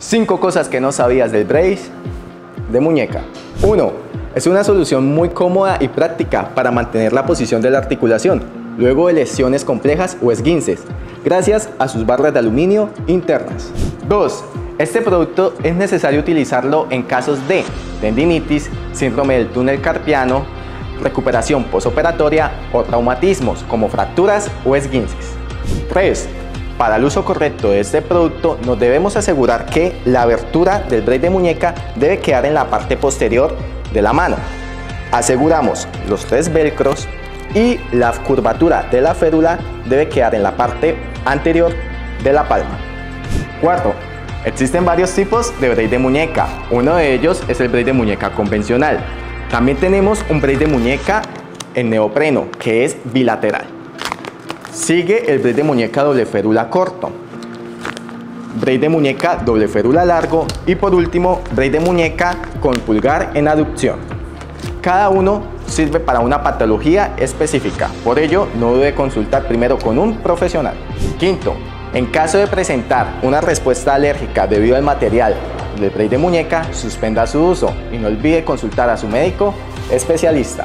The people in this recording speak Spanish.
5 cosas que no sabías del brace de muñeca. 1. Es una solución muy cómoda y práctica para mantener la posición de la articulación, luego de lesiones complejas o esguinces, gracias a sus barras de aluminio internas. 2. Este producto es necesario utilizarlo en casos de tendinitis, síndrome del túnel carpiano, recuperación posoperatoria o traumatismos como fracturas o esguinces. 3. Para el uso correcto de este producto nos debemos asegurar que la abertura del braid de muñeca debe quedar en la parte posterior de la mano. Aseguramos los tres velcros y la curvatura de la férula debe quedar en la parte anterior de la palma. Cuarto, existen varios tipos de braid de muñeca. Uno de ellos es el braid de muñeca convencional. También tenemos un braid de muñeca en neopreno que es bilateral. Sigue el braid de muñeca doble férula corto, braid de muñeca doble férula largo y por último braid de muñeca con pulgar en aducción. Cada uno sirve para una patología específica, por ello no debe consultar primero con un profesional. Quinto, en caso de presentar una respuesta alérgica debido al material del braid de muñeca, suspenda su uso y no olvide consultar a su médico especialista.